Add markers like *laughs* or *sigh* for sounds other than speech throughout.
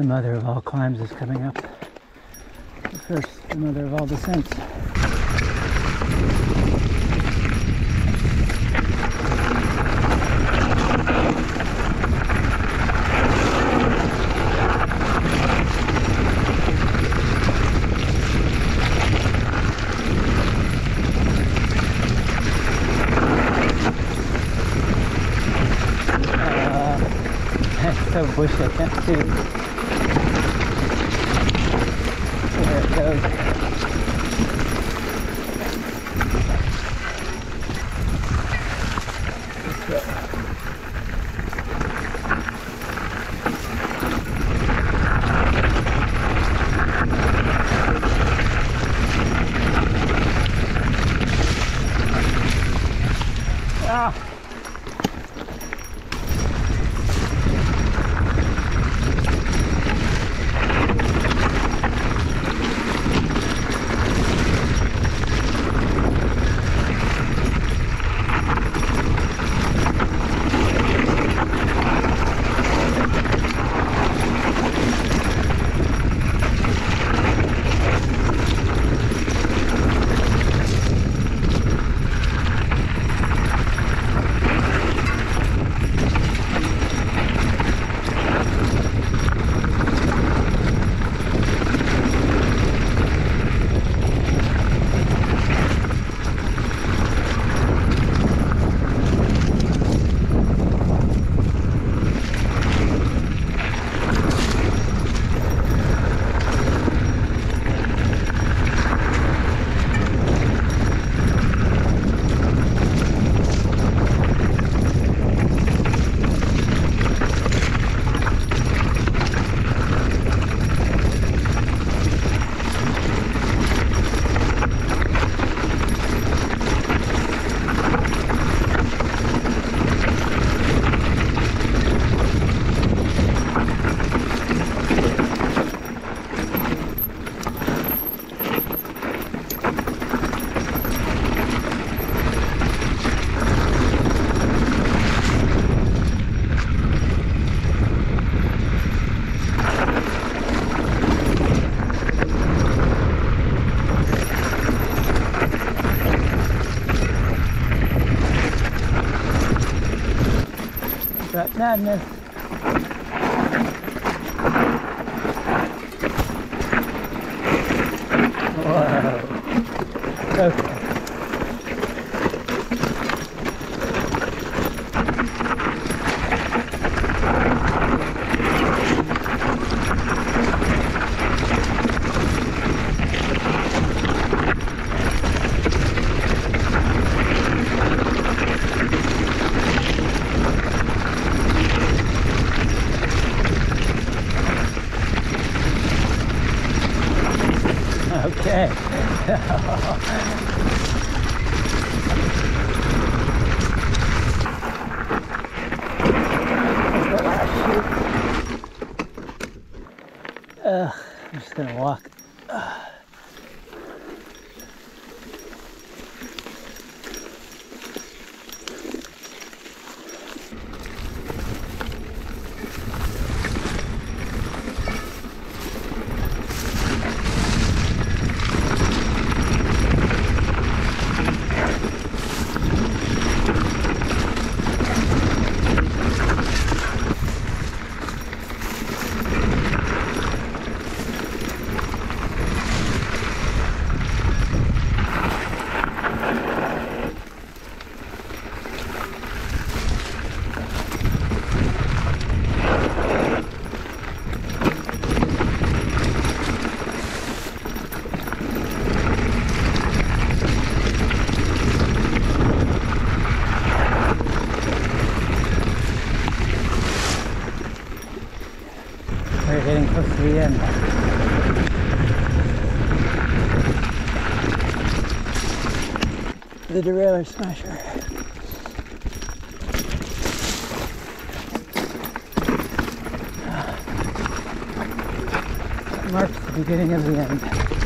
The mother of all climbs is coming up. But first, the mother of all descents. It's uh, *laughs* so I can't see where it goes. This way. Ah! Madness. Whoa. Okay. Okay. Ugh, I'm just gonna walk. We're getting close to the end. The derailleur smasher. Ah. Marks the beginning of the end.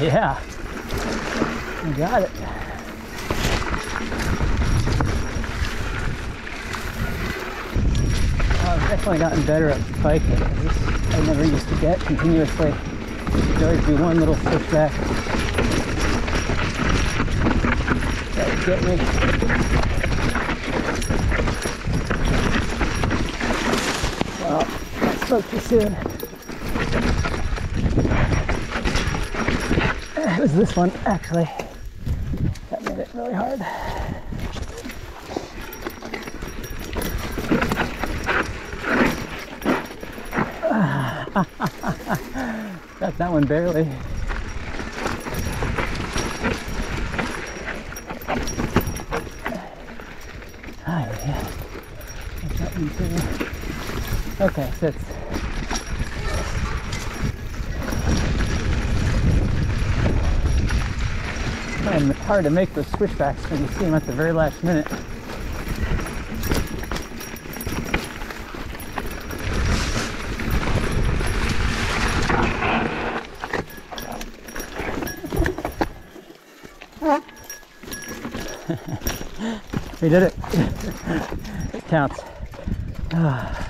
Yeah, you got it. Well, I've definitely gotten better at biking. I never used to get continuously. There'd always be one little switchback that would get me. Well, I spoke too soon. It was this one, actually. That made it really hard. *laughs* Got that one barely. Ah, yeah. Okay, so it's And it's hard to make those switchbacks when you see them at the very last minute. *laughs* we did it. *laughs* it counts. *sighs* *sighs*